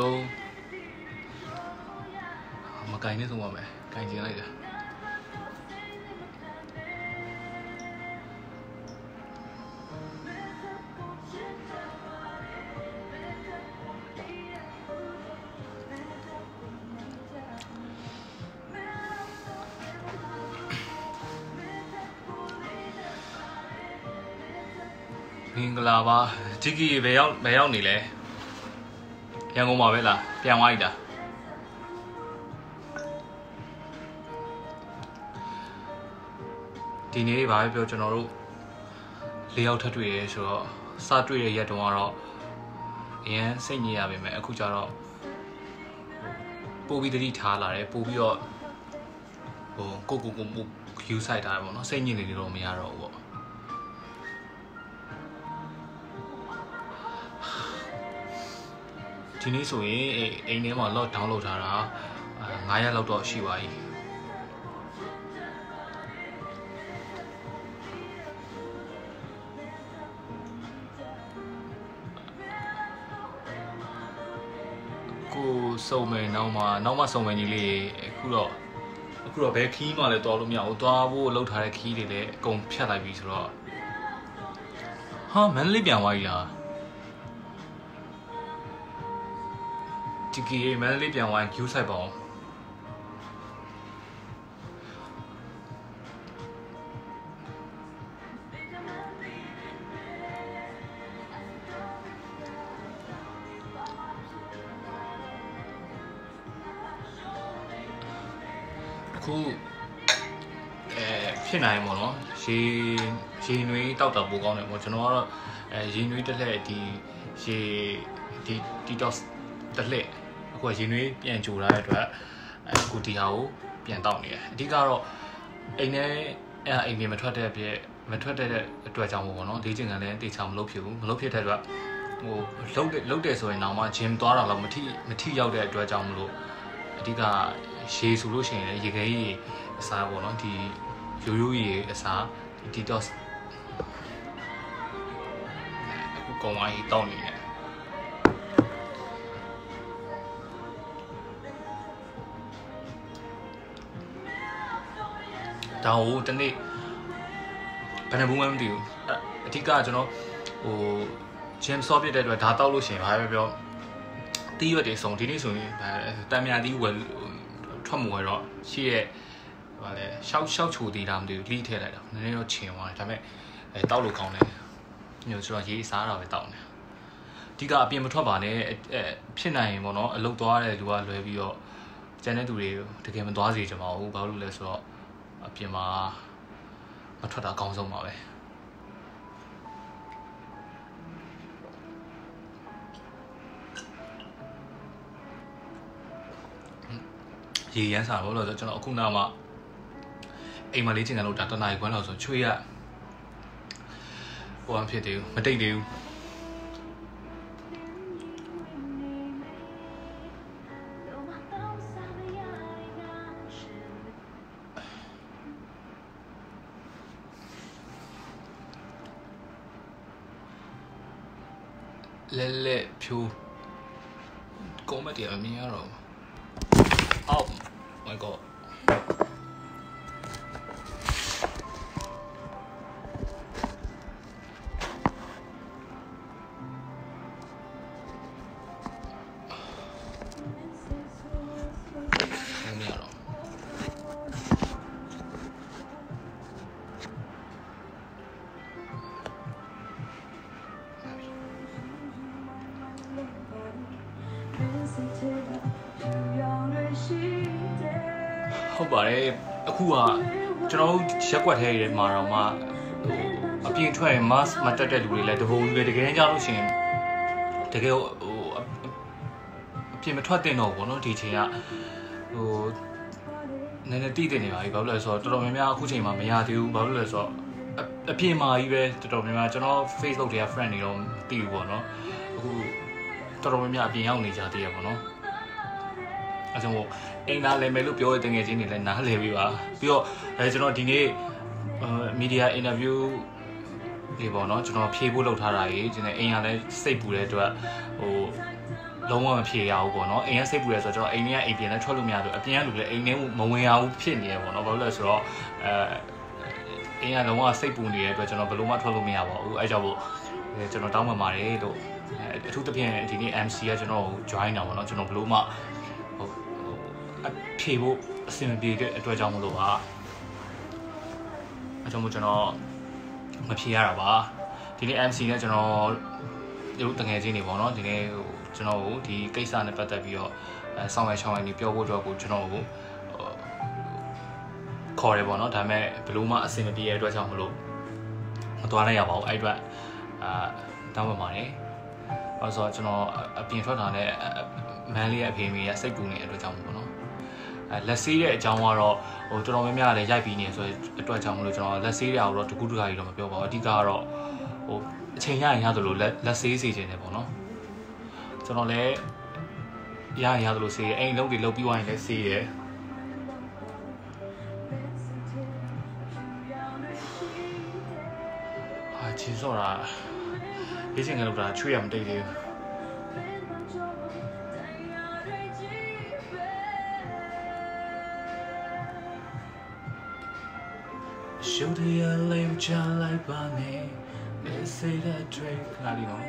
ဟယ်လိုမကင်နေဆုံးပါမယ်ကင်ကျင်လိုက်တာမင်္ဂလာပါဂျီကီဘယ်ရောက်ဘယ်ရောက်နေလဲရ န်ကုန်မှာပဲလားပြန်သွားပြီလားဒီနေ့ဘာပဲပြောကျွန်တော်တို့လေးယောက်ထပ်တွေ့ရဲဆိုတော့စတွေ့ရရက်တုန်းကတော့အရင်စိတ်ညစ်ရပါမယ်အခုကျတော့ပို့ပြီးတတိထားလာတယ်ပို့ပြီးတော့ဟိုကိုကိုကိုကို view site တာပေါ့နော်စိတ်ညစ်နေနေတော့မရတော့ဘူးပေါ့ ဒီနေ့ဆိုရင်အိမ်ထဲမှာ lock down လုပ်ထားတာ9ရက်လောက်တော့ရှိပါပြီကိုစုံမယ်နောက်မှနောက်မှစုံမယ်ကြီးလေးအခုတော့အခုတော့ဘယ်ခီးမှလည်းတော်လို့မရဘူးသွားဖို့လှုပ်ထားတဲ့ခီးတွေလည်းအကုန်ဖြတ်လိုက်ပြီဆိုတော့ဟာမန္တလေးပြန်သွားပြီလား ဒီကီမန္တလေးပြန်သွားရင် queue site ပါအောင်အခုအဲဖြစ်နိုင်မို့နော်ရေရေနွေးတောက်တာပိုကောင်းတယ်ပေါ့ကျွန်တော်ကတော့အဲရေနွေးတစ်လက်ဒီရေဒီ detox တစ်လက် အခုကရေနွေးပြန်ကြိုထားတဲ့အတွက်အခုဒီဟာကိုပြန်တောက်နေတယ်အဓိကတော့အိမ်ထဲအဲအိမ်ပြင်မထွက်တဲ့ပြည့်မထွက်တဲ့အတွက်ကြောင့်ပေါ့နော်လေ့ကျင့်ခန်းလည်းတေချာမလုပ်ဖြစ်ဘူးမလုပ်ဖြစ်တဲ့အတွက်ဟိုလုတ်လုတ်တယ်ဆိုရင်တော့မှ gym သွားတာတော့မထိမထိရောက်တဲ့အတွက်ကြောင့်မလို့အဓိကရေဆိုလို့ရှိရင်လည်းရေခဲကြီးအစားပေါ့နော်ဒီရိုးရိုးရေအစား detox အခုကောင်ဝိုင်းတောက်နေတယ် ဒါဟိုတနေ့ဘယ်နှဘူးမှမသိဘူးအဓိကကျွန်တော်ဟို gym ဆော့ပြတဲ့အတွက်ဒါတောက်လို့ရှိရင်ဘာပဲပြောတီးရွက်တွေစုံဒီနေ့ဆိုရင်တန်မြာတီးဝယ်ထွက်မဝယ်တော့ရှိရဲ့ဟိုလေရှောက်ရှောက်ချိုသေးတာမသိဘူးလိထည့်လိုက်တာနည်းနည်းတော့ချင်သွားတယ်ဒါပေမဲ့အဲတောက်လို့ကောင်းတယ်မျိုးဆိုတော့ရေးစားတာပဲတောက်နေအဓိကအပြင်မထွက်ပါနဲ့အဲဖြစ်နိုင်ရင်ပေါ့နော်အလုတ်သွားတဲ့လူကလွယ်ပြီးတော့ကျန်တဲ့သူတွေတကယ်မသွားစေချင်ပါဘူးဘာလို့လဲဆိုတော့ အပြင်မှာမထွက်တာအကောင်းဆုံးပါပဲရေရမ်းစားလို့ဆိုတော့ကျွန်တော်အခုနောက်မှအိမ်မှာလေးချင်တယ်လို့ဒါတနားခွန်းလောက်ဆိုချွေးရဟိုအဖြစ်သေးဘူးမတိတ်သေးဘူး လဲ ဟုတ်ပါတယ်အခုကကျွန်တော်တို့ရက်ွက်ထဲတွေမှာတော့မှဟိုအပြင်ထွက်ရင် mask မတက်တဲ့လူတွေလည်းတဘုံကြီးပဲတကယ်ကြောက်လို့ရှိရင်တကယ်ဟိုအပြင်မထွက်တင်တော့ဘောနော်ဒီချိန်ကဟိုနည်းနည်းတိတင်နေပါပြီဘာလို့လဲဆိုတော့တော်တော်များများအခုချိန်မှာမရသေးဘူးဘာလို့လဲဆိုတော့အပြင်မှာကြီးပဲတော်တော်များများကျွန်တော် Facebook တွေက friend တွေတော့မသိဘူးပေါ့နော်အခုတော်တော်များများအပြင်ရောက်နေကြသေးရပေါ့နော် အဲကြောင့်မို့အိမ်သားလည်းမယ်လို့ပြောတဲ့တငယ်ချင်းတွေလည်းနားလည်ပြီးပါပြီးတော့အဲကျွန်တော်ဒီနေ့မီဒီယာအင်တာဗျူးလေးပေါ့နော်ကျွန်တော်ဖြေဖို့လုပ်ထားတာကြီးကျွန်တော်အိမ်ကလည်းစိတ်ပူတဲ့အတွက်ဟိုလုံးဝမဖြေရဘူးပေါ့နော်အိမ်ကစိတ်ပူရဲဆိုတော့ကျွန်တော်အိမ်ထဲကအိမ်ပြင်နဲ့ထွက်လို့မရဘူးအပြင်ကလူလည်းအိမ်ထဲမဝင်ရဘူးဖြစ်နေရပေါ့နော်ဘာလို့လဲဆိုတော့အဲအိမ်ကလုံးဝစိတ်ပူနေတဲ့အတွက်ကျွန်တော်ဘယ်လိုမှထွက်လို့မရပါဘူးအဲကြောင့်မို့ကျွန်တော်တောင်းပန်ပါတယ်လို့အထူးသဖြင့်ဒီနေ့ MC ကကျွန်တော် join တာပေါ့နော်ကျွန်တော်ဘယ်လိုမှဟို အဖြေဖို့အဆင်မပြေတဲ့အတွက်ကြောင့်မလို့ပါအဲကြောင့်မို့ကျွန်တော်မဖြေရတာပါဒီနေ့ MC နဲ့ကျွန်တော်တို့တငယ်ချင်းတွေပေါ့နော်ဒီနေ့ဟိုကျွန်တော်ကိုဒီကိစ္စနဲ့ပတ်သက်ပြီးတော့အဲဆောင်းရချောင်းရနေပြောဖို့အတွက်ကိုကျွန်တော်ကိုခေါ်တယ်ပေါ့နော်ဒါပေမဲ့ဘယ်လို့မှအဆင်မပြေတဲ့အတွက်ကြောင့်မလို့မသွားနိုင်ရပါဘူးအဲ့အတွက်အာတောင်းပန်ပါတယ်။အဲဆိုတော့ကျွန်တော်အပြင်ထွက်တာနဲ့မန်လေးရဲ့အဖေမေကစိတ်ကူနေတဲ့အတွက်ကြောင့်ပေါ့နော်။အဲ လက်ဆေးတဲ့အကြောင်းကတော့ဟိုတော်တော်များများလည်းရိုက်ပြီးနေဆိုအတွက်ကြောင့်မလို့ကျွန်တော်လက်ဆေးရအောင်တော့တကူးတကာကြီးတော့မပြောပါဘူး။အဓိကကတော့ဟိုအချိန်ရရင်ရသလိုလက်လက်ဆေးစေချင်တယ်ပေါ့နော်။ကျွန်တော်လည်းရရင်ရသလိုဆေးရအိမ်လုံးတွေလုတ်ပြီးသွားရင်လည်းဆေးရအာချီစောတာရေးချင်ကလောက်တာချွေးရမတိတ်သေးဘူး ရှုပ်ရလေးချလိုက်ပါနဲ့ They say that Drake လာလီနော်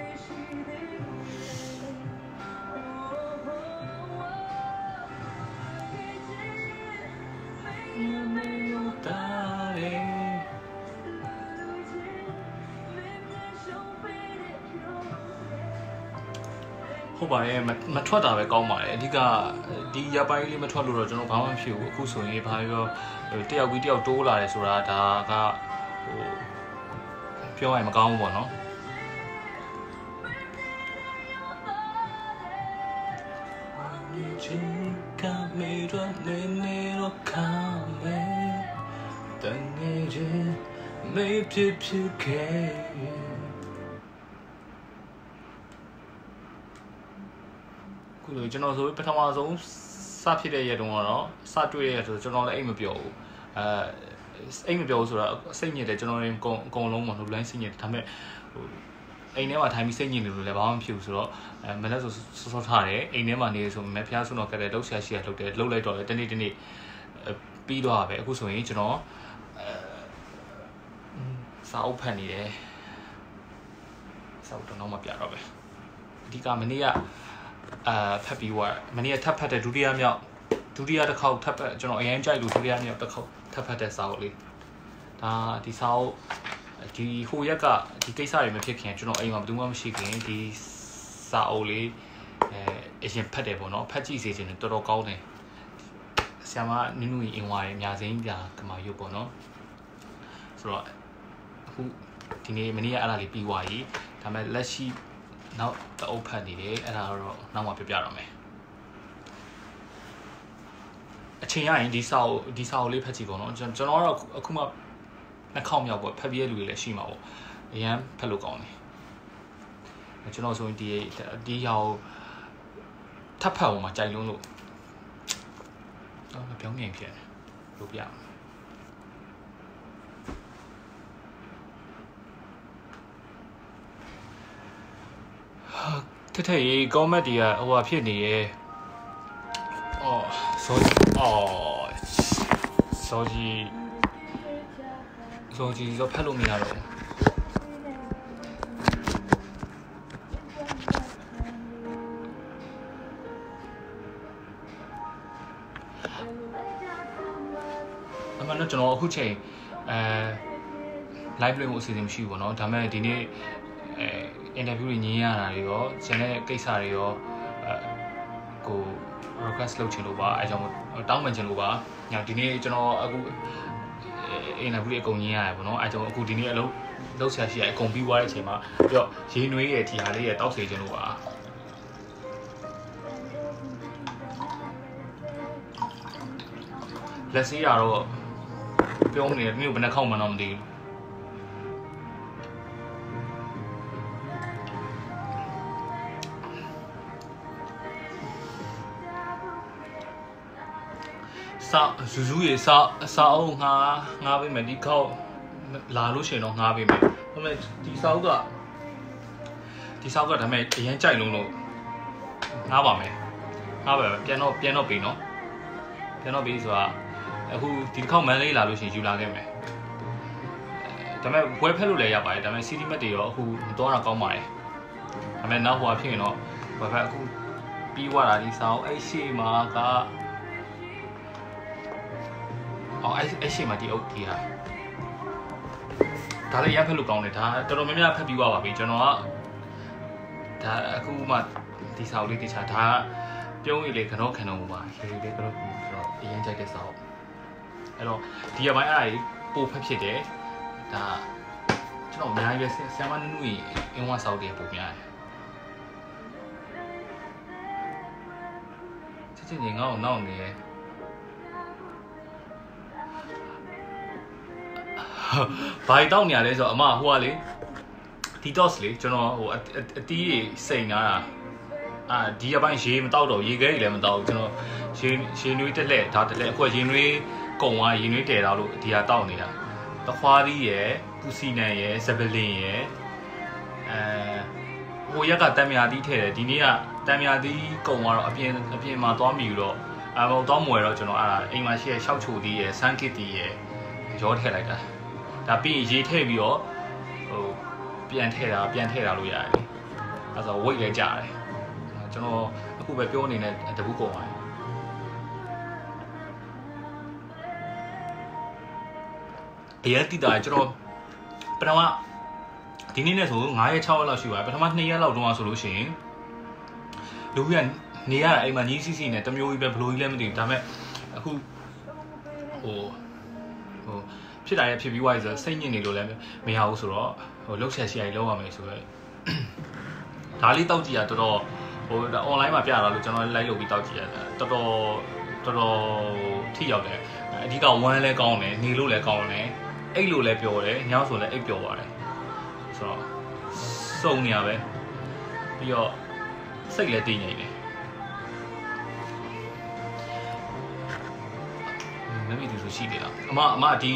ပါတယ်မထွက်တာပဲကောင်းပါတယ်အဓိကဒီရပိုင်းလေးမထွက်လို့တော့ကျွန်တော်ဘာမှမဖြစ်ဘူးအခုဆိုရင်ဘာပြောတယောက်ပြီးတယောက်တိုးလာတယ်ဆိုတာဒါကဟိုပြောရင်မကောင်းဘူးပေါ့နော်ချင်းကမေ ကျွန်တော်ဆိုပထမဆုံးစဖြစ်တဲ့ရက်တုန်းကတော့စတွေ့ရဆိုကျွန်တော်လည်းအိတ်မပြောဘူးအဲအိမ်မပြောဘူးဆိုတော့စိတ်ညစ်တယ်ကျွန်တော်ရင်အကုန်အကုန်လုံးမလို့လိုင်းစိတ်ညစ်တယ်ဒါပေမဲ့ဟိုအိမ်ထဲမှာထိုင်ပြီးစိတ်ညစ်နေလို့လည်းဘာမှမဖြစ်ဘူးဆိုတော့အဲမလက်ဆိုစောစောထားတယ်အိမ်ထဲမှာနေဆိုမဲ့ဖျားဆုတော့ကတဲ့လှုပ်ရှားရှိရလှုပ်တယ်လှုပ်လိုက်တော့လေတနေ့တနေ့ပြီးတော့ပဲအခုဆိုရင်ကျွန်တော်အဲစာအုပ်ဖတ်နေတယ်စာအုပ်တော့မပြတော့ပဲအဓိကမနေ့က အာဖတ်ပြီးွားမနေ့ကထပ်ဖတ်တဲ့ဒုတိယမြောက်ဒုတိယတစ်ခေါက်ထပ်ဖတ်ကျွန်တော်အရင်ကြိုက်လို့ဒုတိယမြောက်တစ်ခေါက်ထပ်ဖတ်တဲ့စာအုပ်လေးဒါဒီစာအုပ်ဒီဟိုရက်ကဒီကိစ္စတွေမဖြစ်ခင်ကျွန်တော်အိမ်မှာဘယ်သူမှမရှိခင်ဒီစာအုပ်လေးအဲအရင်ဖတ်တယ်ပေါ့နော်ဖတ်ကြည့်စေချင်တယ်တော်တော်ကောင်းတယ်ဆရာမနုနုအင်ဝါရဲ့အများစိမ်းပြကမာရုပ်ပေါ့နော်ဆိုတော့အခုဒီနေ့မနေ့ကအဲ့ဒါလေးပြီးသွားပြီဒါပေမဲ့လက်ရှိ နောက်တအုပ်ဖတ်နေတယ်အဲ့ဒါတော့နောက်မှပြပြတော့မယ်အချိန်ရရင်ဒီစာအုပ်ဒီစာအုပ်လေးဖတ်ကြည့်ပေါ့နော်ကျွန်တော်ကတော့အခုမှနှစ်ခေါက်မြောက်ပေါ့ဖတ်ပြရလူတွေလည်းရှိမှာပေါ့အရန်ဖတ်လို့ကောင်းတယ်ကျွန်တော်ဆိုရင်ဒီဒီရောက်ထပ်ဖတ်အောင်မှာကြိုက်လုံးလို့တော့ပြောင်းမြန်ဖြစ်တယ်လို့ပြ ထထရေကောမက်တီကဟိုဟာဖြစ်နေရဲ့အော်ဆိုအော်စောကြီးစောကြီးတော့ဖတ်လို့မရတော့ဘူးအမှန်တော့ကျွန်တော်အခုချိန်အဲ live လွှင့်မှုအစီအစဉ်မရှိဘူးပေါ့နော်ဒါပေမဲ့ဒီနေ့ အဲ interview တွေညင်းရတာတွေရောကျန်တဲ့ကိစ္စတွေရောအဲကို request လုပ်ချင်လို့ပါအဲကြောင့်တောင်းပန်ချင်လို့ပါညဒီနေ့ကျွန်တော်အခုအင်တာဗျူးတွေအကုန်ညင်းရတယ်ပေါ့နော်အဲကြောင့်အခုဒီနေ့အလုပ်လုပ်ဆရာရှိရအကုန်ပြီးသွားတဲ့အချိန်မှာပြီးတော့ရေနွေးရဲ့ဒီဟာလေးရဲ့တောက်စေချင်လို့ပါလက်စီးရတော့ပြောနေတယ်မြို့ဘယ်နှခေါက်မှတော့မသိဘူး စာဇူဇူးရေစာစာအုပ်ငါငါပေးမယ်ဒီခေါက်လာလို့ရှိရင်တော့ငါပေးမယ်ဒါပေမဲ့ဒီစာအုပ်ကဒီစာအုပ်ကဒါပေမဲ့အရင်ကြိုက်လုံးလို့ငားပါမယ်ငားပါမယ်ပြန်တော့ပြန်တော့ပြီနော်ပြန်တော့ပြီဆိုတာအခုဒီတစ်ခေါက်မန်လေးလာလို့ရှိရင်ယူလာခဲ့မယ်ဒါပေမဲ့ဝယ်ဖက်လို့လည်းရပါတယ်ဒါပေမဲ့ CD mat တွေရောအခုမတော်တာကောင်းပါတယ်ဒါပေမဲ့နောက်ဟိုအဖြစ်ရင်တော့ဝယ်ဖက်အခုပြီးွားတာဒီဆောင်အဲ့ရှိမှာက အော်အဲ့အဲ့ရှိမှာဒီအုပ်ကြီးဟာဒါလည်းရဖက်လို့ကောင်းတယ်ဒါတော်တော်များများဖက်ပြီးွားပါပြီကျွန်တော်ကဒါအခုမှဒီဆောင်လေးတခြားဒါပြုံးရည်လေကတော့ခံတော့ပါရေလေးကတော့ကျွန်တော်အရင်ကြိုက်တဲ့ဆောင်အဲ့တော့ဒီအပိုင်းအဲ့ဒါကြီးပို့ဖက်ဖြစ်တယ်ဒါကျွန်တော်အများကြီးပဲဆ iam မနုနုကြီးအင်းဝဆောက်တယ်ပုံများတယ်ချစ်ချင်းငါ့ကိုနောက်နေတယ် ဘာတောက်နေရလဲဆိုတော့အမဟိုကလေ detox လေကျွန်တော်ဟိုအတီးတွေစိန်လာတာအာဒီအပိုင်းရေမတောက်တော့ရေခဲကြီးလည်းမတောက်ဘူးကျွန်တော်ရေရေနွေးတက်လက်ဒါတက်လက်အခုရေနွေးကုံသွားရေနွေးတဲတာလို့ဒီဟာတောက်နေတာတခွားသီးရယ်ပူစီနံရယ်ဇပလင်ရယ်အဲဟိုရက်ကတံမြာသီးထည့်တယ်ဒီနေ့ကတံမြာသီးကုံသွားတော့အပြင်အပြင်မှာသွားမိတော့အဲဟိုသွားမွယ်တော့ကျွန်တော်အဲ့ဒါအိမ်မှာရှိရရှောက်ချိုသီးရယ်ဆန်းကစ်သီးရယ်ရောထည့်လိုက်တာ ဒါပြီးရင်ရေထည့်ပြီးတော့ဟိုပြန်ထည့်တာပြန်ထည့်တာလို့ရတယ်လေအဲဆို weight လည်းကျတယ်ကျွန်တော်အခုပဲပြောနေတဲ့တပူကုန်ပါတယ်အရင်တိတာကျွန်တော်ပထမဒီနေ့နဲ့ဆို9ရက်6ရက်လောက်ရှိပါတယ်ပထမ2ရက်လောက်တုန်းကဆိုလို့ရှိရင်လူကြီးကနေရတာအိမ်မှာညီးစီစီနဲ့တမျိုးကြီးပဲဘလိုကြီးလည်းမသိဘူးဒါပေမဲ့အခုဟိုဟို ဖြစ်တာရဖြစ်ပြီးွားဆိုစိတ်ညစ်နေလို့လည်းမရဘူးဆိုတော့ဟိုလှုပ်ဆက်ရှိရည်လောက်ရမယ်ဆိုတော့ဒါလေးတောက်ကြည့်ရတော်တော်ဟို online မှာပြတာလို့ကျွန်တော်လိုက်လုပ်ပြီးတောက်ကြည့်ရတော်တော်တော်တော်ထိရောက်တယ်အဓိကဝမ်းလဲကောင်းတယ်နေလို့လည်းကောင်းတယ်အိတ်လို့လည်းပျော်တယ်ညောင်းဆိုလည်းအိတ်ပျော်ပါတယ်ဆိုတော့စုံနေရပဲပြီးတော့စိတ်လည်းတည်ငြိမ်တယ်မမီဒီဆိုရှိတယ်အမအမဒီ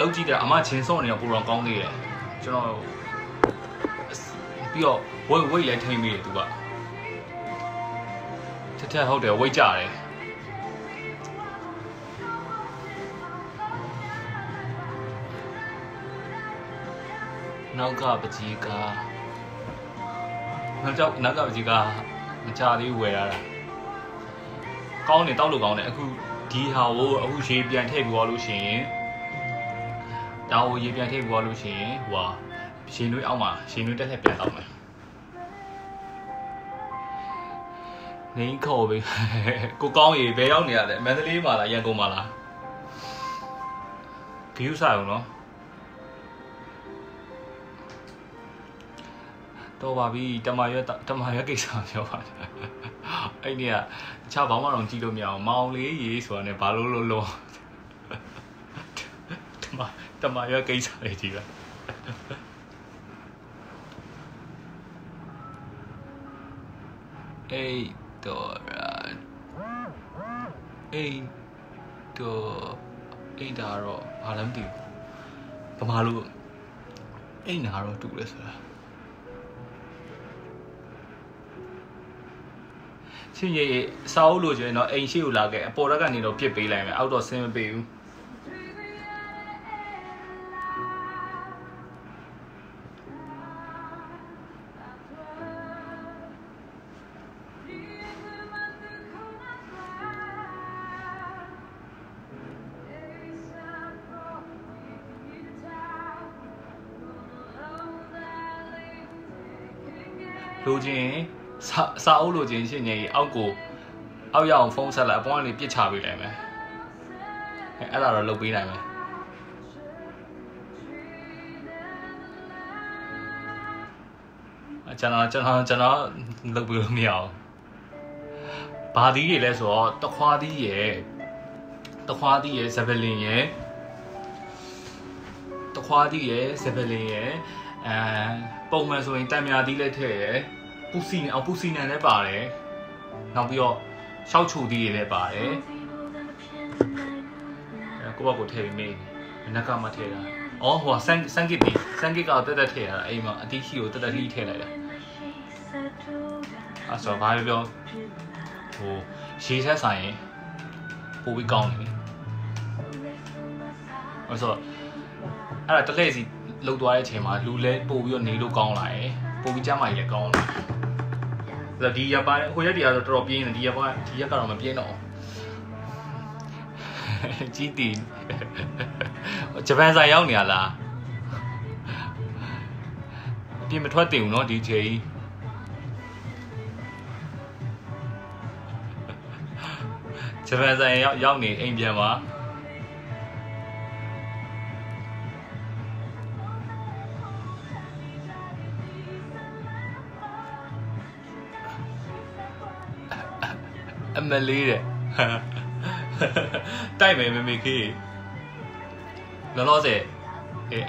လောက်ကြည့်တယ်အမချင်းစော့နေတော့ပိုတော့ကောင်းသေးတယ်ကျွန်တော်ပြီးတော့ဝိတ်ဝိတ်လည်းထိမ့်မိတယ်သူကထက်ထက်ဟုတ်တယ်ဝိတ်ကြတယ်နောက်ကပကြီးကနောက်ကြောက်နောက်ကပကြီးကမချသေးဝယ်ရတာကောင်းတယ်တောက်လို့ကောင်းတယ်အခုဒီဟာကိုအခုရေပြန်ထည့်ပြီးသွားလို့ရှိရင် ဒါကိုရေပြန်ထည့်ပြီးသွားလို့ရှိရင်ဟိုဟာရှင်နွေးအောက်မှာရှင်နွေးတက်ထက်ပြန်တောက်မယ်နေခေါ်ပြီကိုကောင်းရေဘယ်ရောက်နေရလဲမန္တလေးမှာလားရန်ကုန်မှာလားဂယူးဆိုင်အောင်နော်တော့ပါပြီတမရွက်တမရွက်ကိစ္စပြောပါအဲ့ဒီကတခြားဘာမှတော့ကြည့်လို့မရအောင်မောင်လေးရေဆိုတာ ਨੇ ဘာလို့လို့လို့တမ တမရွက်ကိစ္စလေးကြည့်ပါအေးတော့အေးတော့အိမ်ဒါတော့ဘာလဲမသိဘူးဘာမှလို့အိမ်နာတော့တူတယ်ဆိုတာချင်းကြီးစာအုပ်လို့ကျရင်တော့အိမ်ရှိကိုလာခဲ့အပေါ်ရက်ကနေတော့ပြစ်ပေးလိုက်မယ်အောက်တော့ဆင်းမပေးဘူး လိုချင်စာစာအုပ်လိုချင်ရှင်ကြီးအောက်ကိုအောက်ရအောင်ဖုန်းဆက်လိုက်အပေါ်ကနေပြစ်ချပေးလိုက်မယ်အဲအဲ့ဒါတော့လုပ်ပေးနိုင်မယ်ကျွန်တော်ကျွန်တော်ကျွန်တော်လုပ်ပြီးလို့မရအောင်ဘာသီးတွေလဲဆိုတော့တခွားသီးရယ်တခွားသီးရယ်ဇဗလင်ရယ်တခွားသီးရယ်ဇဗလင်ရယ်အဲပုံမှန်ဆိုရင်တံမြာသီးလည်းထည့်ရယ် ပူစီနအောင်ပူစီနံလည်းပါတယ်နောက်ပြီးတော့ရှောက်ချိုသီးတွေလည်းပါတယ်အဲကိုယ့်ဘက်ကိုထည့်ပြီးမေးနေနက်ကမှထည့်တာအော်ဟိုဆန်ဆန်ကစ်ဒီဆန်ကစ်ကတက်တက်ထည့်ရတာအိမ်မှာအတီးခီကိုတက်တက်လှီးထည့်လိုက်တာအဲ့ဆိုတော့ဘာပြောပြောဟိုရေဆက်ဆိုင်ရင်ပိုပြီးကောင်းနေပြီအဲ့ဆိုတော့အဲ့ဒါတလဲစီလှုပ်သွားတဲ့အချိန်မှာလူလဲပို့ပြီးတော့နေလို့ကောင်းလာရယ် ပို့ပြီးကျမ်းမာကြီးလည်းကောင်းလာတယ်ဆိုတော့ဒီရက်ပိုင်းဟိုရက်တည်းကတော့တော်တော်ပြင်းနေဒီရက်ပိုင်းဒီရက်ကတော့မပြင်းတော့ဘူးကြီးတီဂျပန်ဆိုင်ရောက်နေရလားအပြင်မထွက်တင်ဘူးเนาะဒီချိန်ဂျပန်ဆိုင်ရောက်ရောက်နေအိမ်ပြန်ပါ မလေးတဲ့တိုက်မယ်မမေခေလောလောဆယ်အဲ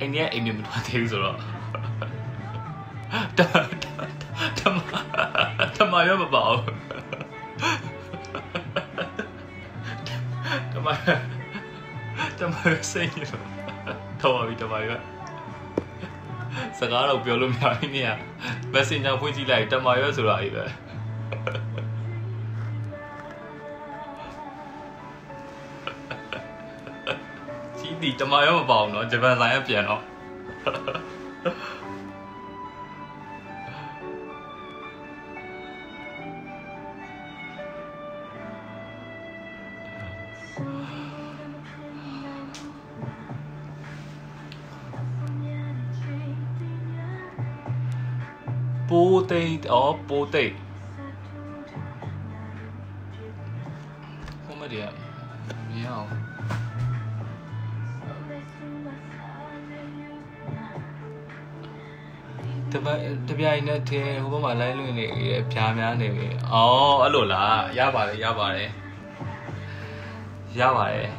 အိမ်ကြီးအိမ်မြမထွက်သေးဘူးဆိုတော့တတမတမရောမပါဘူးတမတမစိတ်ရတော့ပါပြီတမရစကားတော့ပြောလို့မရဘူးနေရ Messenger ဖွင့်ကြည့်လိုက်တမရောဆိုတာအေးပဲ ဒီတမရောမပေါအောင်နော်ဂျပန်ဆိုင်အပြန်တော့波地哦，波地。 ပတ်တပြိုင်နဲ့တည်းဟိုဘက်မှာလိုင်းလွင်နေရဖြားများနေပြီ။အော်အဲ့လိုလားရပါတယ်ရပါတယ်ရပါတယ်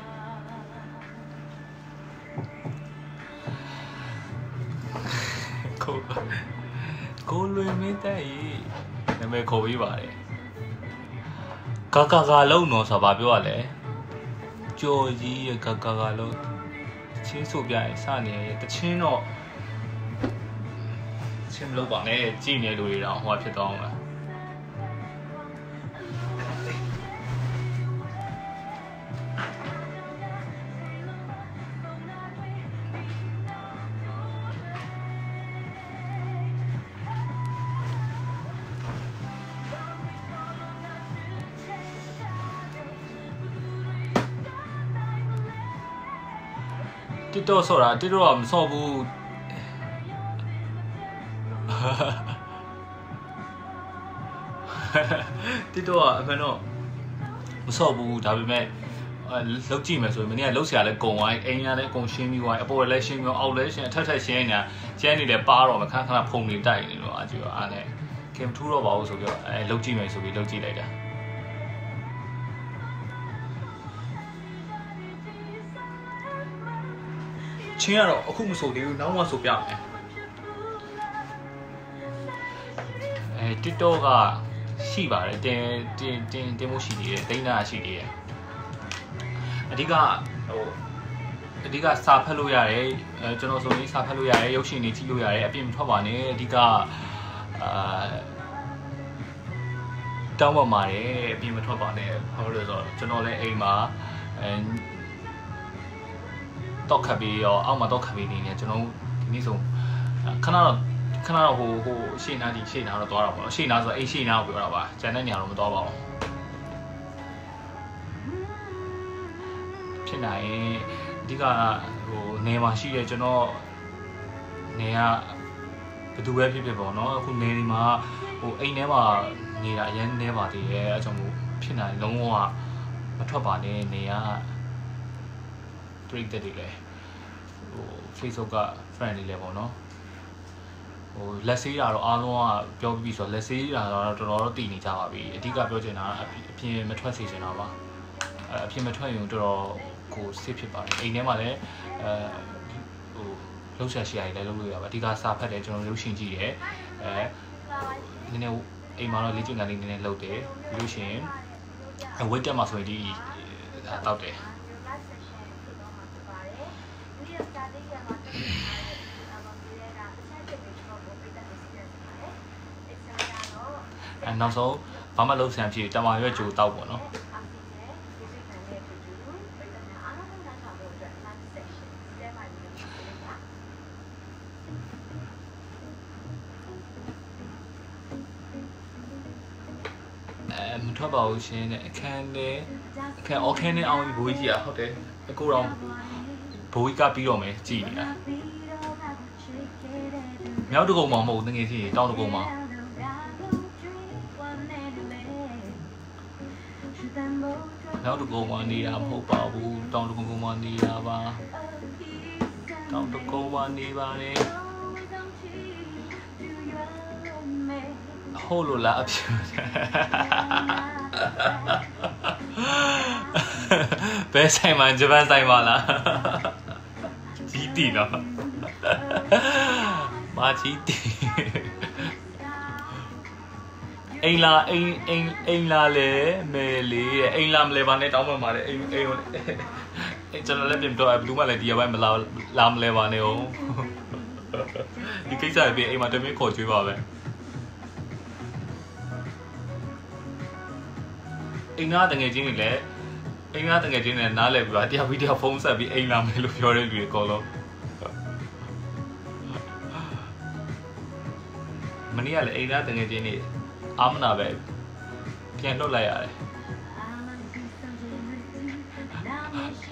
ကိုကိုလွင်မင်းတဲ့ဤနာမည်ခေါ်ပြီးပါတယ်။ကာကာကာလုံးတော့ဆိုပါပြောရလဲ။ကြော်ကြီးရကာကာကာလုံးချင်းဆိုပြရင်စနေရတချင်းတော့ ချင်းမလုပ်ပါနဲ့ကြည်နေလူတွေတော့ဟိုဖြစ်သွားအောင်လားတစ်တော့ဆော့တာတစ်တော့ကမဆော့ဘူး တစ်တော့ကအမှန်တော့မဆော့ဘူးဒါပေမဲ့အဲလောက်ကြည့်မယ်ဆိုရင်မင်းကလောက်ဆရာလဲကုံသွားအိမ်ရလဲကုံရှင်းပြီးသွားအပေါ်လဲရှင်းပြီးအောက်လဲရှင်းအထက်ထက်ရှင်းနေတာကျန်းနေလဲပါတော့မခဏခဏဖုန်နေတိုက်နေတော့အကြည့်တော့အားလဲကင်ထူးတော့ပါဘူးဆိုပြီးတော့အဲလောက်ကြည့်မယ်ဆိုပြီးလောက်ကြည့်လိုက်တာချင်းကတော့အခုမဆိုသေးဘူးနောက်မှဆိုပြမယ်အဲ TikTok က ရှိပါတယ်တင်တင်တင်တင်မှုရှိသေးတယ်တိန်းတာရှိသေးတယ်အဓိကဟိုအဓိကစာဖတ်လို့ရတယ်အဲကျွန်တော်ဆိုရင်စာဖတ်လို့ရတယ်ရုပ်ရှင်တွေကြည့်လို့ရတယ်အပြင်မထွက်ပါနဲ့အဓိကအာတောင်းပန်ပါတယ်အပြင်မထွက်ပါနဲ့ဘာလို့လဲဆိုတော့ကျွန်တော်လည်းအိမ်မှာအဲတော့ခပ်ပြီးရောအောက်မှာတော့ခပ်ပြီးနေနေကျွန်တော်ဒီနေ့ဆိုခဏတော့ ခဏတော့ဟိုဟိုရှေ့နားဒီရှေ့နားတော့သွားတာပေါ့နော်ရှေ့နားဆိုအိမ်ရှေ့နားကိုပြောတာပါကျန်တဲ့နေရာတော့မသွားပါဘူးဖြစ်နိုင်ရင်အဓိကဟိုနေမှာရှိတဲ့ကျွန်တော်နေကဘယ်သူပဲဖြစ်ဖြစ်ပေါ့နော်အခုနေဒီမှာဟိုအိမ်ထဲမှာနေတာအရင်နေပါသေးရဲ့အဲကြောင့်မို့ဖြစ်နိုင်လုံးဝမထွက်ပါနဲ့နေကပြိတ္တတွေလည်းဟို Facebook က friend တွေလည်းပေါ့နော် ဟိုလက်ဆေးတာတော့အားလုံးကပြောပြီးဆိုတော့လက်ဆေးတာတော့တော်တော်တော့တည်နေကြပါပြီအဓိကပြောချင်တာအပြင်မထွက်စေချင်တာပါအဲအပြင်မထွက်ရင်တော်တော်ကိုစစ်ဖြစ်ပါတယ်အိမ်ထဲမှာလည်းအဲဟိုလှုပ်ရှားရှိရတယ်လည်းလုပ်လို့ရပါအဓိကစာဖတ်တယ်ကျွန်တော်ရုပ်ရှင်ကြည့်တယ်အဲနည်းနည်းအိမ်မှာတော့လေ့ကျင့်ခန်းလေးနည်းနည်းလုပ်တယ်ပြီးလို့ရှိရင်ဝက်တက်မှာဆိုရင်ဒီတောက်တယ် နောက်ဆုံးဘာမှလုံးဆန်ဖြစ်တမာရွက်ကြိုတောက်ပေါ့နော်အဲမထွက်ပါဘူးရှင်တဲ့အခန်းနဲ့အခန်းအော်ခန်းနဲ့အောင်ဘိုးကြီးอ่ะဟုတ်တယ်အခုတော့ဘိုးကြီးကပြီးတော့မယ်ကြည်နေတာမြောက်တကုံမှာမဟုတ်တငယ်ချင်းတောင်းတကုံမှာ မြောက်တကုံမှာနေတာမဟုတ်ပါဘူးတောင်းတကုံမှာနေတာပါတောင်းတကုံမှာနေပါတယ်ဟုတ်လို့လားအဖြစ်ဘယ်ဆိုင်မှာဂျပန်ဆိုင်မှာလားကြီးတီတော့မာကြီးတီ အိမ်လာအိမ်အိမ်အိမ်လာလေမယ်လေးတဲ့အိမ်လာမလဲပါနဲ့တောင်းပန်ပါတယ်အိမ်အိမ်အဲ့ကျွန်တော်လည်းပြင်တော့ဘယ်သူမှလည်းဒီရပိုင်းမလာလာမလဲပါနဲ့ဟုတ်ဒီကိစ္စအပြင်အိမ်မှာတမင်းခေါ်ကျွေးပါပဲအိမ်သားတငယ်ချင်းတွေလည်းအိမ်သားတငယ်ချင်းတွေနားလဲပြီးတော့တရားပြီးတရားဖုန်းဆက်ပြီးအိမ်လာမယ်လို့ပြောတဲ့လူတွေအကုန်လုံးမနေ့ကလည်းအိမ်သားတငယ်ချင်းတွေ အာမနာပဲပြန်လွတ်လိုက်ရတယ်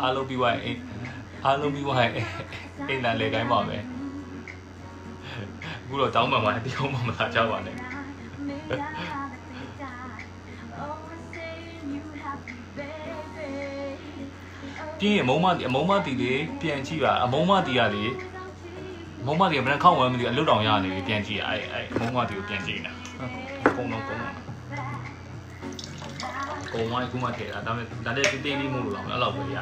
အားလုံးပြီးွားရင်အိမ်အားလုံးပြီးွားရင်အိမ်လာလေကိုင်းပါပဲအခုတော့တောင်းပန်ပါတယ်တရားမှမလာကြပါနဲ့ပြင်းရင်မုံမတီအမုံမတီလေးပြန်ကြည့်ပါအမုံမတီကလေမုံမတီကဘယ်နှခေါက်ဝမ်းမသိဘူးအလွတ်တောင်ရနေပြီပြန်ကြည့်အဲ့အဲ့မုံမတီကိုပြန်ကြည့်နေတာ ကုန်းတော့ကုန်းတော့ကုန်းဝိုင်းခုမှထည့်တာဒါပေမဲ့ဒါနဲ့တင်းလေးမို့လို့တော့အဲ့လောက်ပဲရ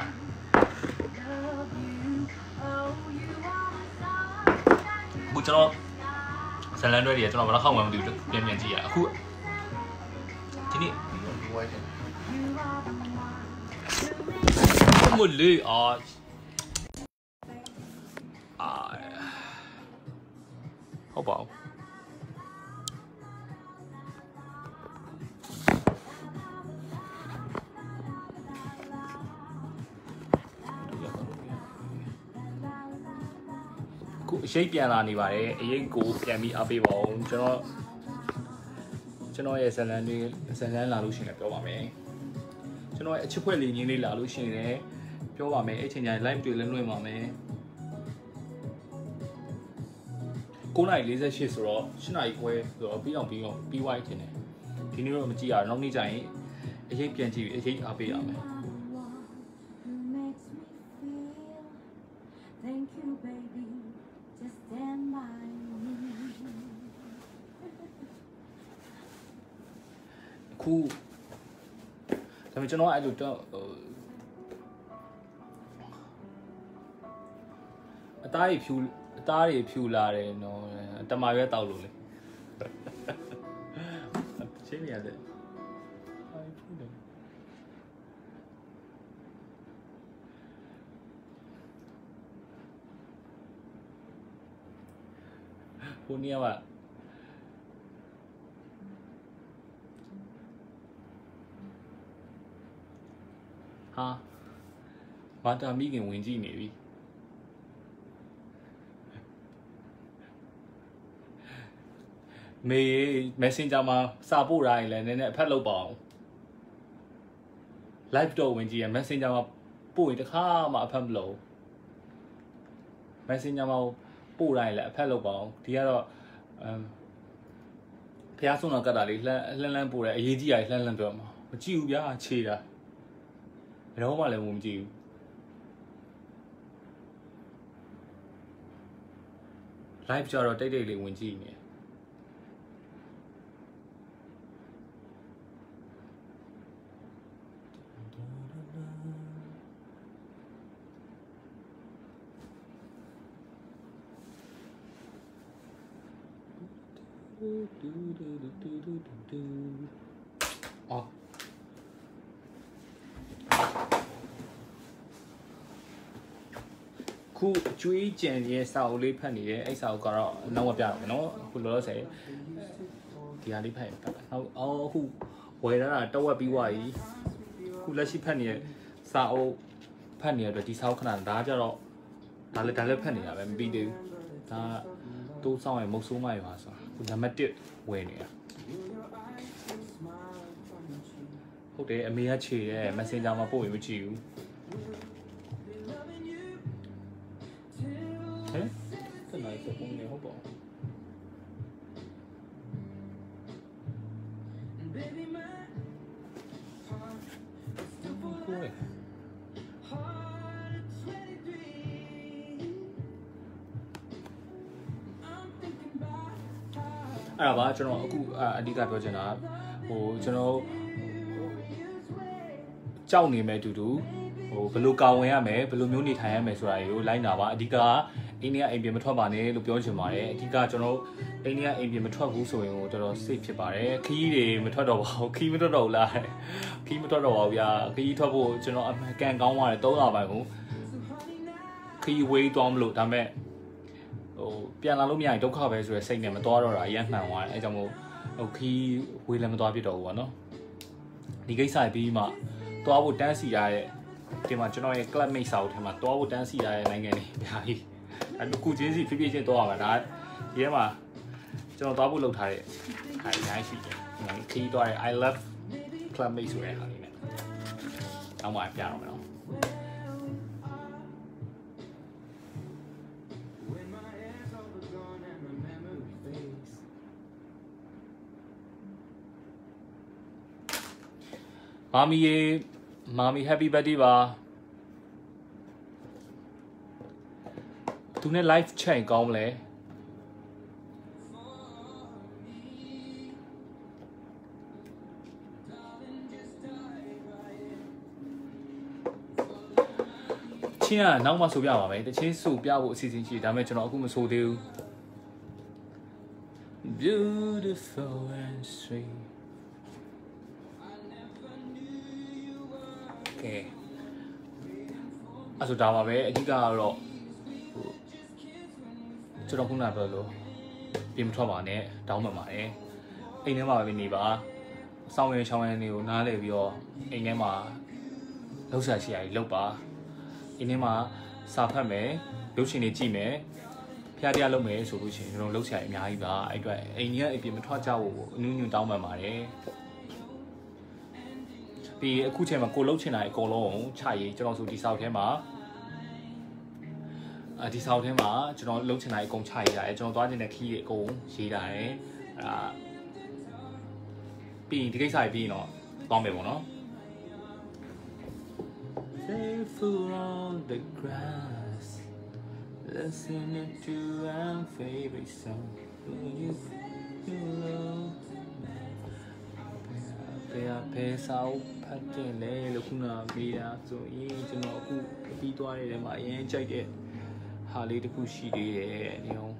ဘူးကျွန်တော်ဇလန်တွေတွေကျွန်တော်ဘယ်နှခေါက်ဝမ်းမသိဘူးပြန်ပြန်ကြည့်ရအခုဒီနေ့ဝိုင်းတယ်မလေးအာအာဟုတ်ပါဘူး ခုအရေးပြန်လာနေပါတယ်အရေးကိုပြန်ပြီးအားပေးပါဦးကျွန်တော်ကျွန်တော်ရဲ့ဇလန်လေးဇလန်လာလို့ရှိရင်လည်းပြောပါမယ်ကျွန်တော်ရဲ့အချစ်ဖွဲ့လေးငင်းလေးလာလို့ရှိရင်လည်းပြောပါမယ်အဲ့ချိန်ကျရင် live တွေ့လည်းလွှင့်ပါမယ်9:48ဆိုတော့7:00ခွဲဆိုတော့ပြီးအောင်ပြီးအောင်ပြီးသွားခြင်းတယ်ဒီနေ့တော့မကြည့်ရအောင်နောက်နေ့ကျရင်အရေးပြန်ကြည့်ပြီးအရေးအားပေးရမယ် ခုဒါပေမဲ့ကျွန်တော်အဲ့လိုတော့အသားကြီးဖြူအသားကြီးဖြူလာတယ်နော်တမာရွက်တောက်လို့လေချင်းနေရတယ်ဟိုနေ့ကဟာ မာတာမိခင်ဝင်ကြည့်နေပြီမေ Messenger မှာစာပို့ထားရင်လည်းနည်းနည်းအဖက်လုပ်ပါအောင် live တော့ဝင်ကြည့်ရ Messenger မှာပို့ရင်တခါမှအဖက်မလုပ် Messenger မှာပို့ထားရင်လည်းအဖက်လုပ်ပါအောင်ဒီကတော့အမ်ဖះဆုံးတော့ကတ်တာလေးလှမ်းလှမ်းလှမ်းပို့တယ်အရေးကြီးရလှမ်းလှမ်းပြောမှာမကြည့်ဘူးဗျာခြေတာဘယ်တော့မှလည်းမကြည့်ဘူး live ကြတော့တိတ်တိတ်လေးဝင်ကြည့်နေ အခုအကျွေးကြံရဲ့စာအုပ်လေးဖတ်နေတယ်အဲ့စာအုပ်ကတော့နောက်မှပြတော့မယ်နော်အခုလောလောဆယ်ဒီဟာလေးဖတ်ရင်ဖတ်တာနောက်အော်အခုဝယ်ရတာတဝက်ပြီးွားကြီးအခုလက်ရှိဖတ်နေတဲ့စာအုပ်ဖတ်နေရတော့ဒီစာအုပ်ခဏဒါကြတော့ဒါလည်းဒါလည်းဖတ်နေတာပဲမပြီးသေးဘူးဒါတိုးဆောင်ရမုတ်ဆိုးမရပါဆိုတာအခုနံပါတ်1ဝယ်နေတာဟုတ်တယ်အမေကခြေရဲ့ Messenger မှာပို့ရင်မကြည့်ဘူး ဟဲ့တနိုင်စပုံနေဟုတ်ပါဘူး Cool. အဲ့ဒါပါကျွန်တော်အခုအဓိကပြောချင်တာဟိုကျွန်တော်ကြောက်နေမဲ့တူတူဟိုဘယ်လိုကာဝင်ရမယ်ဘယ်လိုမျိုးနေထိုင်ရမယ်ဆိုတာတွေကိုလိုက်နာပါအဓိက အိန္ဒိယအိမ်ပြင်မထွက်ပါနဲ့လို့ပြောချင်ပါတယ်အဓိကကျွန်တော်အိန္ဒိယအိမ်ပြင်မထွက်ဘူးဆိုရင်ဟိုတော်တော် safe ဖြစ်ပါတယ်ခီးတွေမထွက်တော့ပါဘူးခီးမထွက်တော့ဘူးလားခီးမထွက်တော့ပါဘူးဗျာခီးထွက်ဖို့ကျွန်တော်အမှန်ကန်ကောင်းပါတယ်၃လပိုင်းကိုခီးဝေးသွားမလို့ဒါပေမဲ့ဟိုပြန်လာလို့မရရင်ဒုက္ခပဲဆိုရယ်စိတ်နဲ့မသွားတော့တာအရင်မှန်သွားတယ်အဲကြောင့်မို့ဟိုခီးဝေးလည်းမသွားဖြစ်တော့ဘူးပေါ့နော်ဒီကိစ္စပြီးမှသွားဖို့တန်းစီရတဲ့ဒီမှာကျွန်တော်ရဲ့ club mate စာအုပ်ထဲမှာသွားဖို့တန်းစီရတဲ့နိုင်ငံတွေအများကြီး အဲခုချင်းစီဖြည်းဖြည်းချင်းသွားရမှာဒါဒီထဲမှာကျွန်တော်သွားဖို့လုပ်ထားတဲ့ဟာအများကြီးရှိတယ်ခီးသွားတဲ့ I love club mate ဆိုတဲ့ဟာလေးနဲ့အောက်မှာပြတော့မယ်နော်မာမီရေမာမီ happy birthday ပါ သူနဲ့ live chat ကောင်းမလဲချင်းကနောက်မှဆိုပြပါမယ်တချင်းဆိုပြဖို့အစီအစဉ်ရှိဒါပေမဲ့ကျွန်တော်အခုမဆိုသေးဘူး beautiful and sweet ကဲအဲ့ဆိုဒါပါပဲအဓိကကတော့ဟို ကျွန်တော်ခုနပြောလို့ပြင်မထွက်ပါနဲ့တောင်းပန်ပါတယ်အိမ်ထဲမှာပဲနေပါစောင်းရဲချောင်းရဲနေကိုနားလဲပြီးတော့အိမ်ထဲမှာလှုပ်ရှားရှိရည်လှုပ်ပါအိမ်ထဲမှာစာဖတ်မယ်ရုပ်ရှင်တွေကြည့်မယ်ဖျားတရားလုပ်မယ်ဆိုလို့ရှိရင်ကျွန်တော်လှုပ်ရှားရည်အများကြီးပါအဲ့အတွက်အိမ်ကြီးကအပြင်မထွက်ကြဖို့အနူးညွတ်တောင်းပန်ပါတယ်ပြီးအခုချိန်မှာကိုလှုပ်ချင်တာအကုန်လုံးချရေးကျွန်တော်ဆိုဒီဆောက်ထဲမှာအ ဒီဆောက်ထဲမှာကျွန်တော်လှုပ်ချင်တာအကုန်ချရေးရတယ်ကျွန်တော်သွားချင်တဲ့ခီးတွေအကုန်ရေးတာတယ်အဲ့ဒါပြီးရင်ဒီကိစ္စကြီးပြီးရင်တော့တောင်းမယ်ပေါ့နော် Faithful on the grass Listening to our favorite song Will you feel ဘယ်ဘယ်စာအုပ်ဖတ်တယ်လဲလို့ခုနမေးတာဆိုရင်ကျွန်တော်အခုပြီးသွားတဲ့နေရာမှာအရင်ကြိုက်တဲ့ ဟာလေးတစ်ခုရှိသေးတယ်ဒီအောင်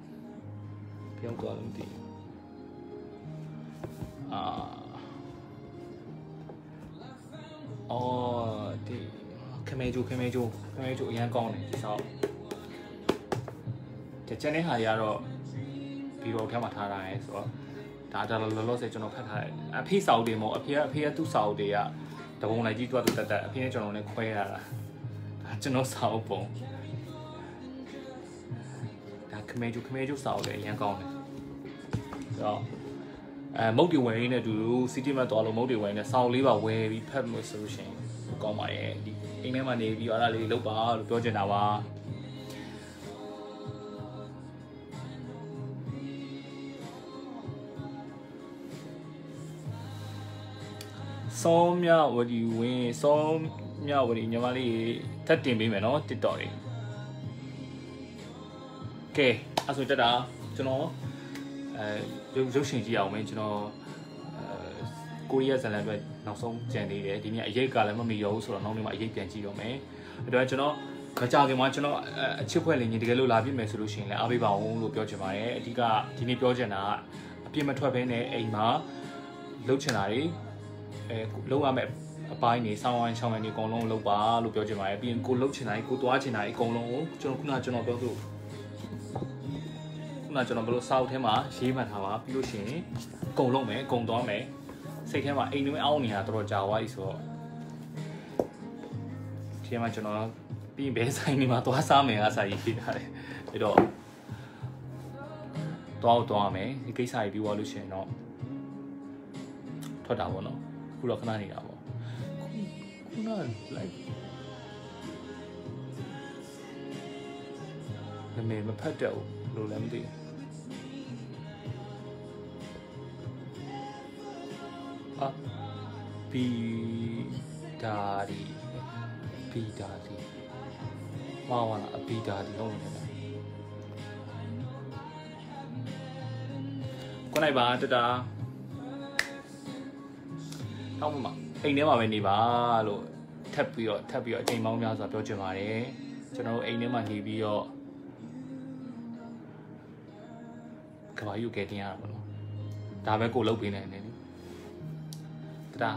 ပြောင်းသွားလို့မသိဘူးအာအော်ဒီခမဲကျိုးခမဲကျိုးခမဲကျိုးအရင်ကောင်းတယ်ဒီစာအုပ်ကျန်တဲ့ဟာတွေကတော့ဘီရောထဲမှာထားတာရယ်ဆိုတော့ဒါဒါလောလောဆယ်ကျွန်တော်ဖတ်ထားတယ်အဖေစာအုပ်တွေမဟုတ်အဖေကအဖေကသူ့စာအုပ်တွေကတပုံလိုက်ကြီးတွတ်တူတက်တက်အဖေနဲ့ကျွန်တော်လည်းခွဲရတာဒါကျွန်တော်စာအုပ်ပုံဒါခ မဲကျူခမဲကျူစာအုပ်လည်းအရင်ကောင်းတယ်ဆိုတော့အဲမုတ်တွေဝယ်ရင်းနဲ့အတူတူစီတီမတ်သွားလို့မုတ်တွေဝယ်ရင်းနဲ့စာအုပ်လေးပါဝယ်ပြီးဖတ်လို့ဆိုလို့ရှိရင်ကောင်းပါရဲ့ဒီအိမ်ထဲမှာနေပြီးအဲ့ဒါလေးလုပ်ပါလို့ပြောချင်တာပါစောမြဝတီဝင်းစောမြဝတီညီမလေးထပ်တင်ပေးမယ်နော် TikTok လေးကဲ အဲ့ဆိုတက်တာကျွန်တော်အဲရုပ်ရုပ်ရှင်ကြည့်အောင်မင်းကျွန်တော်အဲကိုရီးယားဇာတ်လမ်းအတွက်နောက်ဆုံးကြံသေးတယ်ဒီနေ့အရေးကလည်းမမီရောဘူးဆိုတော့နောက်နေ့မှအရေးပြန်ကြည့်တော့မယ်အဲ့တော့ကျွန်တော်မကြခင်မှာကျွန်တော်အချစ်ဖွဲ့လင်ကြီးတကယ်လို့လာပြစ်မယ်ဆိုလို့ရှိရင်လည်းအားပေးပါအောင်လို့ပြောချင်ပါတယ်အဓိကဒီနေ့ပြောချင်တာကအပြစ်မထွက်ဘဲနဲ့အိမ်မှာလှုပ်ချင်တာတွေအဲလုံးရမယ့်အပိုင်းနေဆောင်းဝိုင်းရှောင်းဝိုင်းနေအကုန်လုံးလုပ်ပါလို့ပြောချင်ပါတယ်ပြီးရင်ကိုလှုပ်ချင်တာကိုသွားချင်တာအကုန်လုံးကိုကျွန်တော်ခုနကျွန်တော်ပြောသလို ခုနနကျွန်တော်ဘလို့စာအုပ်ထဲမှာရေးမှတ်ထားပါပြီးလို့ရှိရင်အကုန်လုံးမယ်အကုန်သွားမယ်စိတ်ထဲမှာအိမ်တွင်းအောင်းနေတာတော်တော်ကြာသွားပြီဆိုတော့ဒီထဲမှာကျွန်တော်ပြီးရင်ဘဲဆိုင်နေမှာသွားစားမယ်အစားရေးထားတယ်အဲ့တော့သွားတော့သွားမယ်ဒီကိစ္စကြီးပြီးသွားလို့ရှိရင်တော့ထွက်တာပေါ့နော်အခုတော့ခဏနေတာပေါ့ခုန like နာမည်မဖတ်တော့ဘူးလို့လည်းမသိဘူး အာဘီဒါဒီဘီဒါဒီမာဝနာအဘီဒါဒီဟုတ်နေတယ်ကိုနိုင်ပါတတာတောင်းမမအိမ်ထဲမှာပဲနေပါလို့ထပ်ပြီးတော့ထပ်ပြီးတော့အချိန်ပေါင်းများစွာပြောချင်ပါတယ်ကျွန်တော်တို့အိမ်ထဲမှာနေပြီးတော့ကဘာယူကဲတင်ရတာပေါ့နော်ဒါပဲကိုလုတ်ပေးနေတယ် လေတတာ